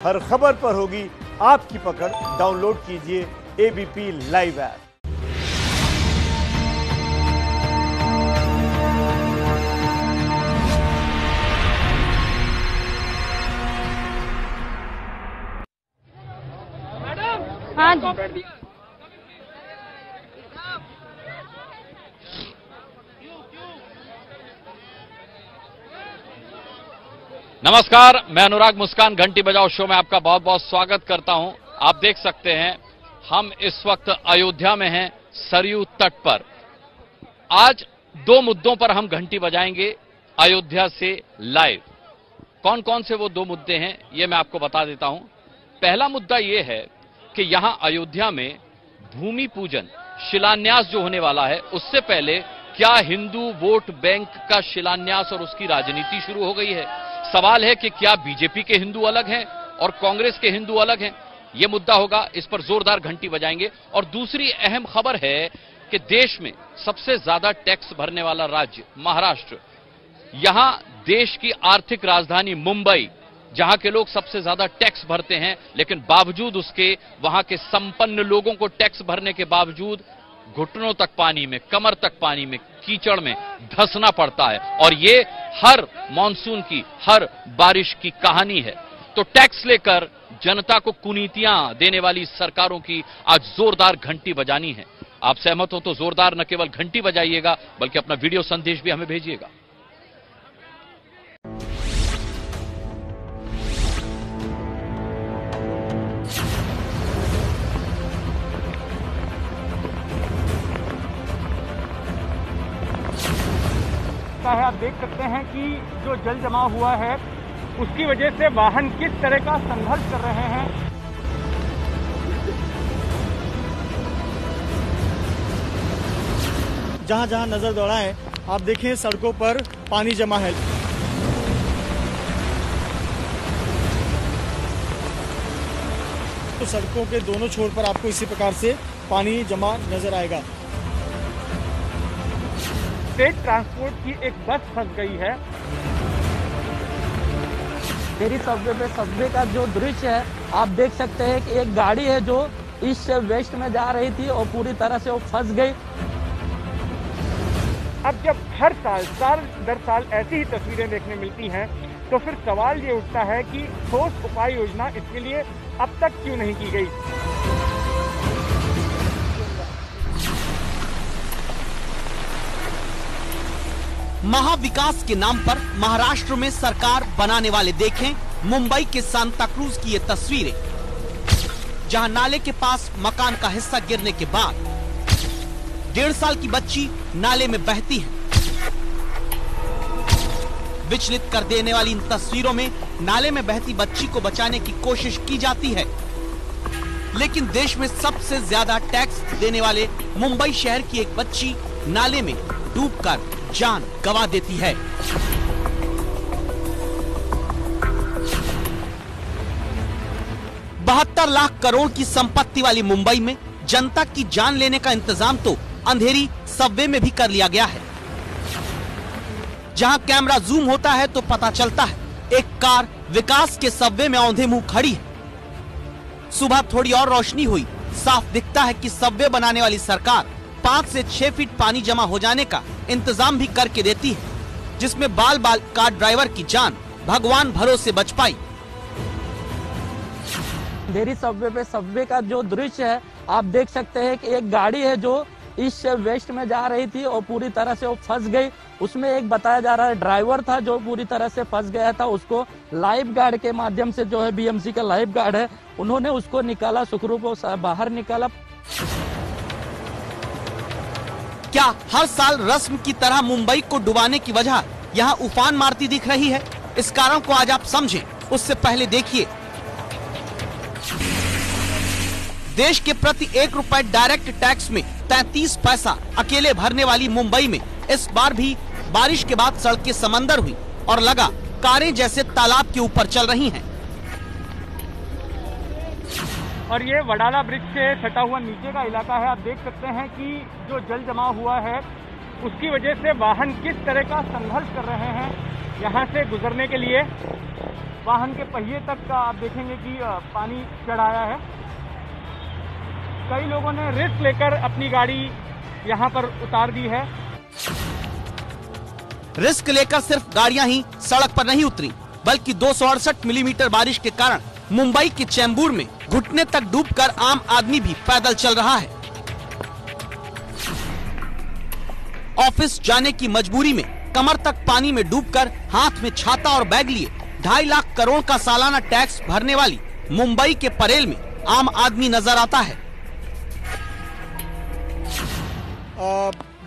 हर खबर पर होगी आपकी पकड़। डाउनलोड कीजिए एबीपी लाइव ऐप हाँ नमस्कार, मैं अनुराग मुस्कान, घंटी बजाओ शो में आपका बहुत बहुत स्वागत करता हूँ। आप देख सकते हैं, हम इस वक्त अयोध्या में हैं, सरयू तट पर। आज दो मुद्दों पर हम घंटी बजाएँगे, अयोध्या से लाइव कौन कौन से वो दो मुद्दे हैं, ये मैं आपको बता देता हूँ। पहला मुद्दा ये है कि यहाँ अयोध्या में भूमि पूजन, शिलान्यास जो होने वाला है, उससे पहले क्या हिंदू वोट बैंक का शिलान्यास और उसकी राजनीति शुरू हो गई है? सवाल है कि क्या बीजेपी के हिंदू अलग हैं और कांग्रेस के हिंदू अलग हैं? यह मुद्दा होगा, इस पर जोरदार घंटी बजाएँगे। और दूसरी अहम खबर है कि देश में सबसे ज़्यादा टैक्स भरने वाला राज्य महाराष्ट्र। यहाँ देश की आर्थिक राजधानी मुंबई, जहाँ के लोग सबसे ज़्यादा टैक्स भरते हैं, लेकिन बावजूद उसके, वहाँ के संपन्न लोगों को टैक्स भरने के बावजूद घुटनों तक पानी में, कमर तक पानी में कीचड़ में धसना पड़ता है। और ये हर मानसून की, हर बारिश की कहानी है। तो टैक्स लेकर जनता को कुनीतियाँ देने वाली सरकारों की आज जोरदार घंटी बजानी है। आप सहमत हो तो जोरदार न केवल घंटी बजाइएगा, बल्कि अपना वीडियो संदेश भी हमें भेजिएगा। का है, आप देख सकते हैं कि जो जल जमाव हुआ है, उसकी वजह से वाहन किस तरह का संघर्ष कर रहे हैं। जहाँ जहाँ नज़र दौड़ाएँ, आप देखें सड़कों पर पानी जमा है। तो सड़कों के दोनों छोर पर आपको इसी प्रकार से पानी जमा नज़र आएगा। स्टेट ट्रांसपोर्ट की एक बस फंस गई है। मेरी सबवे पे सबवे का जो दृश्य है, आप देख सकते हैं कि एक गाड़ी है जो ईस्ट से वेस्ट में जा रही थी और पूरी तरह से वो फंस गई। अब जब हर साल साल दर साल ऐसी ही तस्वीरें देखने मिलती हैं तो फिर सवाल ये उठता है कि ठोस उपाय योजना इसके लिए अब तक क्यों नहीं की गई? महाविकास के नाम पर महाराष्ट्र में सरकार बनाने वाले देखें मुंबई के सांता क्रूज की ये तस्वीरें, जहाँ नाले के पास मकान का हिस्सा गिरने के बाद डेढ़ साल की बच्ची नाले में बहती है। विचलित कर देने वाली इन तस्वीरों में नाले में बहती बच्ची को बचाने की कोशिश की जाती है। लेकिन देश में सबसे ज़्यादा टैक्स देने वाले मुंबई शहर की एक बच्ची नाले में डूबकर जान गवा देती है। बहत्तर लाख करोड़ की संपत्ति वाली मुंबई में जनता की जान लेने का इंतज़ाम तो अंधेरी सबवे में भी कर लिया गया है। जहाँ कैमरा जूम होता है तो पता चलता है, एक कार विकास के सबवे में औंधे मुँह खड़ी है। सुबह थोड़ी और रोशनी हुई, साफ़ दिखता है कि सबवे बनाने वाली सरकार पाँच से छह फीट पानी जमा हो जाने का इंतज़ाम भी करके देती है, जिसमें बाल बाल कार ड्राइवर की जान भगवान भरोसे बच पाई। मेरी सब्वे पे सबवे का जो दृश्य है, आप देख सकते हैं कि एक गाड़ी है जो ईस्ट वेस्ट में जा रही थी और पूरी तरह से वो फंस गई। उसमें एक बताया जा रहा है, ड्राइवर था जो पूरी तरह से फंस गया था। उसको लाइफ गार्ड के माध्यम से जो है बीएमसी का लाइफ गार्ड है, उन्होंने उसको निकाला, सुखरूप को बाहर निकाला। क्या हर साल रस्म की तरह मुंबई को डुबाने की वजह यहाँ उफान मारती दिख रही है? इस कारण को आज आप समझें। उससे पहले देखिए। देश के प्रति एक रुपए डायरेक्ट टैक्स में तैतीस पैसा अकेले भरने वाली मुंबई में इस बार भी बारिश के बाद सड़कें समंदर हुई और लगा कारें जैसे तालाब के ऊपर चल रही हैं। और ये वडाला ब्रिज से सटा हुआ नीचे का इलाका है। आप देख सकते हैं कि जो जल जमाव हुआ है, उसकी वजह से वाहन किस तरह का संघर्ष कर रहे हैं यहाँ से गुजरने के लिए। वाहन के पहिए तक का आप देखेंगे कि पानी चढ़ाया है। कई लोगों ने रिस्क लेकर अपनी गाड़ी यहाँ पर उतार दी है। रिस्क लेकर सिर्फ़ गाड़ियाँ ही सड़क पर नहीं उतरी, बल्कि दो सौ अड़सठ मिलीमीटर बारिश के कारण मुंबई के चैम्बूर में घुटने तक डूबकर आम आदमी भी पैदल चल रहा है। ऑफ़िस जाने की मजबूरी में कमर तक पानी में डूबकर हाथ में छाता और बैग लिए ढाई लाख करोड़ का सालाना टैक्स भरने वाली मुंबई के परेल में आम आदमी नज़र आता है।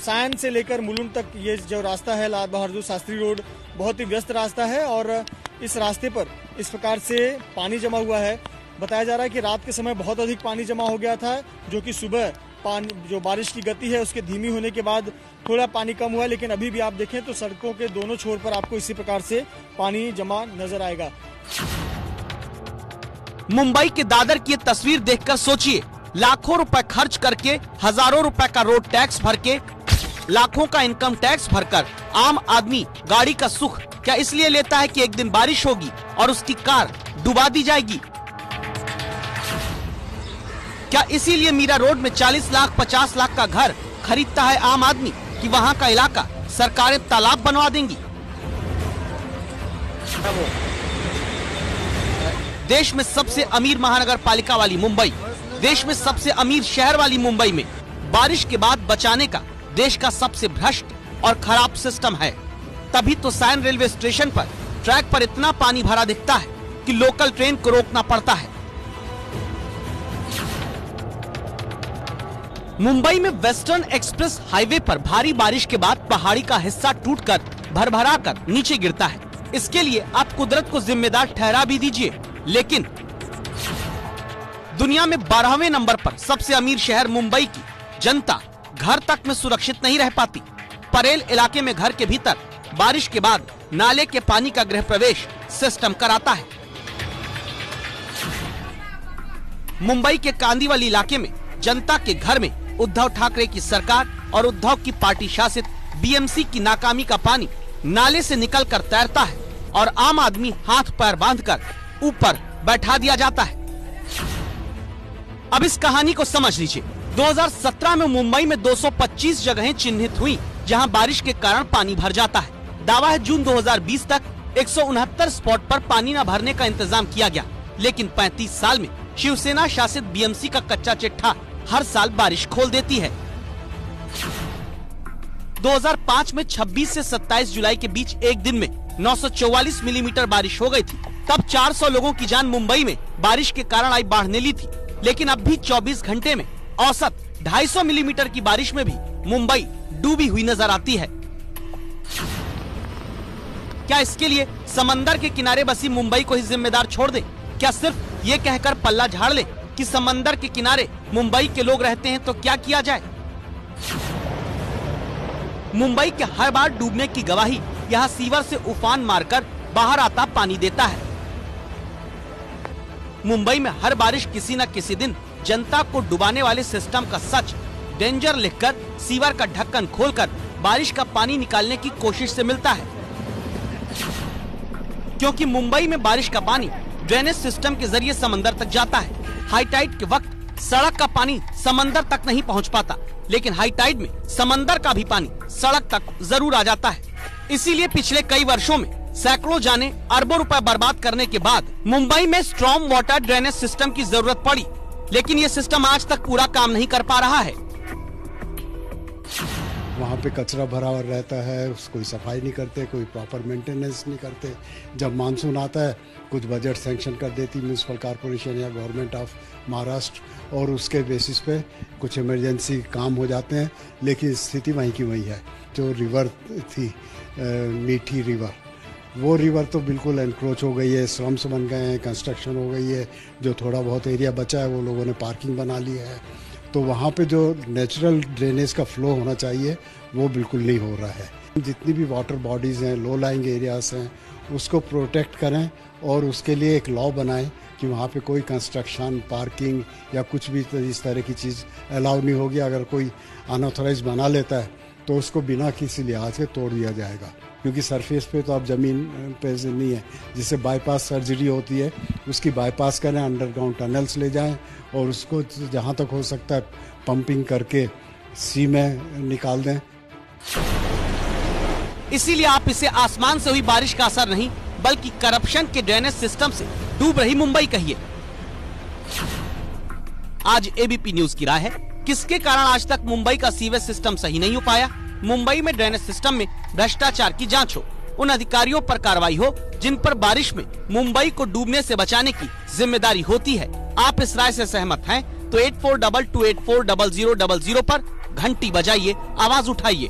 सायन से लेकर मुलुंड तक ये जो रास्ता है, लाल बहादुर शास्त्री रोड, बहुत ही व्यस्त रास्ता है और इस रास्ते पर इस प्रकार से पानी जमा हुआ है। बताया जा रहा है कि रात के समय बहुत अधिक पानी जमा हो गया था, जो कि सुबह पानी, जो बारिश की गति है, उसके धीमी होने के बाद थोड़ा पानी कम हुआ, लेकिन अभी भी आप देखें तो सड़कों के दोनों छोर पर आपको इसी प्रकार से पानी जमा नज़र आएगा। मुंबई के दादर की तस्वीर देखकर सोचिए, लाखों रुपए खर्च करके, हज़ारों रुपए का रोड टैक्स भर के लाखों का इनकम टैक्स भरकर, आम आदमी, गाड़ी का सुख क्या इसलिए लेता है कि एक दिन बारिश होगी और उसकी कार डुबा दी जाएगी? क्या इसीलिए मीरा रोड में 40 लाख 50 लाख का घर खरीदता है आम आदमी कि वहाँ का इलाका सरकारें तालाब बनवा देंगी? देश में सबसे अमीर महानगर पालिका वाली मुंबई, देश में सबसे अमीर शहर वाली मुंबई में बारिश के बाद बचाने का देश का सबसे भ्रष्ट और खराब सिस्टम है। तभी तो सायन रेलवे स्टेशन पर ट्रैक पर इतना पानी भरा दिखता है कि लोकल ट्रेन को रोकना पड़ता है। मुंबई में वेस्टर्न एक्सप्रेस हाईवे पर भारी बारिश के बाद पहाड़ी का हिस्सा टूटकर भरभरा कर नीचे गिरता है। इसके लिए आप कुदरत को जिम्मेदार ठहरा भी दीजिए। लेकिन दुनिया में बारहवें नंबर पर सबसे अमीर शहर मुंबई की जनता घर तक में सुरक्षित नहीं रह पाती। परेल इलाके में घर के भीतर बारिश के बाद नाले के पानी का गृह प्रवेश सिस्टम कराता है। मुंबई के कांदीवली इलाके में जनता के घर में उद्धव ठाकरे की सरकार और उद्धव की पार्टी शासित बीएमसी की नाकामी का पानी नाले से निकलकर तैरता है और आम आदमी हाथ पैर बांधकर ऊपर बैठा दिया जाता है। अब इस कहानी को समझ लीजिए। 2017 में मुंबई में 225 जगहें चिन्हित हुई, जहाँ बारिश के कारण पानी भर जाता है। दावा है जून 2020 तक एक सौ उनहत्तर स्पॉट पर पानी न भरने का इंतज़ाम किया गया, लेकिन 35 साल में शिवसेना शासित बीएमसी का कच्चा चिट्ठा हर साल बारिश खोल देती है। 2005 में 26 से 27 जुलाई के बीच एक दिन में 944 मिलीमीटर बारिश हो गई थी। तब 400 लोगों की जान मुंबई में बारिश के कारण आई बाढ़ ने ली थी, लेकिन अब भी 24 घंटे में औसत 250 मिलीमीटर की बारिश में भी मुंबई डूबी हुई नज़र आती है। क्या इसके लिए समंदर के किनारे बसी मुंबई को ही जिम्मेदार छोड़ दे? क्या सिर्फ़ ये कहकर पल्ला झाड़ ले कि समंदर के किनारे मुंबई के लोग रहते हैं तो क्या किया जाए? मुंबई के हर बार डूबने की गवाही यहाँ सीवर से उफान मारकर बाहर आता पानी देता है। मुंबई में हर बारिश किसी न किसी दिन जनता को डुबाने वाले सिस्टम का सच डेंजर लिखकर सीवर का ढक्कन खोलकर बारिश का पानी निकालने की कोशिश से मिलता है। क्योंकि मुंबई में बारिश का पानी ड्रेनेज सिस्टम के ज़रिए समंदर तक जाता है। हाई टाइड के वक्त सड़क का पानी समंदर तक नहीं पहुँच पाता, लेकिन हाई टाइड में समंदर का भी पानी सड़क तक ज़रूर आ जाता है। इसीलिए पिछले कई वर्षों में सैकड़ों जाने, अरबों रुपए बर्बाद करने के बाद मुंबई में स्ट्रॉन्ग वाटर ड्रेनेज सिस्टम की ज़रूरत पड़ी, लेकिन ये सिस्टम आज तक पूरा काम नहीं कर पा रहा है। वहाँ पे कचरा भरा हुआ रहता है, कोई सफ़ाई नहीं करते, कोई प्रॉपर मेंटेनेंस नहीं करते। जब मानसून आता है, कुछ बजट सेंक्शन कर देती म्यूनसिपल कॉरपोरेशन या गवर्नमेंट ऑफ़ महाराष्ट्र और उसके बेसिस पे कुछ इमरजेंसी काम हो जाते हैं, लेकिन स्थिति वहीं की वहीं है। जो रिवर थी मीठी रिवर वो रिवर तो बिल्कुल एनक्रोच हो गई है स्लम्स बन गए हैं कंस्ट्रक्शन हो गई है, जो थोड़ा बहुत एरिया बचा है, वो लोगों ने पार्किंग बना ली है। तो वहाँ पे जो नेचुरल ड्रेनेज का फ्लो होना चाहिए, वो बिल्कुल नहीं हो रहा है। जितनी भी वाटर बॉडीज़ हैं लो लाइंग एरियाज़ हैं, उसको प्रोटेक्ट करें और उसके लिए एक लॉ बनाएँ कि वहाँ पे कोई कंस्ट्रक्शन पार्किंग या कुछ भी इस तरह की चीज़ अलाउ नहीं होगी। अगर कोई अनऑथोराइज बना लेता है तो उसको बिना किसी लिहाज के तोड़ दिया जाएगा। क्योंकि सरफेस पे तो आप ज़मीन पे नहीं है। जिससे बाईपास सर्जरी होती है, उसकी बाईपास करें अंडरग्राउंड टनल्स ले जाएँ और उसको जहाँ तक हो सकता है पंपिंग करके सी में निकाल दें। इसीलिए आप इसे आसमान से हुई बारिश का असर नहीं, बल्कि करप्शन के ड्रेनेज सिस्टम से डूब रही मुंबई कहिए। आज एबीपी न्यूज़ की राय है, किसके कारण आज तक मुंबई का सीवेज सिस्टम सही नहीं हो पाया? मुंबई में ड्रेनेज सिस्टम में भ्रष्टाचार की जाँच हो। उन अधिकारियों पर कार्रवाई हो, जिन पर बारिश में मुंबई को डूबने से बचाने की ज़िम्मेदारी होती है। आप इस राय से सहमत हैं? तो eight four double two eight four double zero double zero आरोप घंटी बजाइए, आवाज़ उठाइए।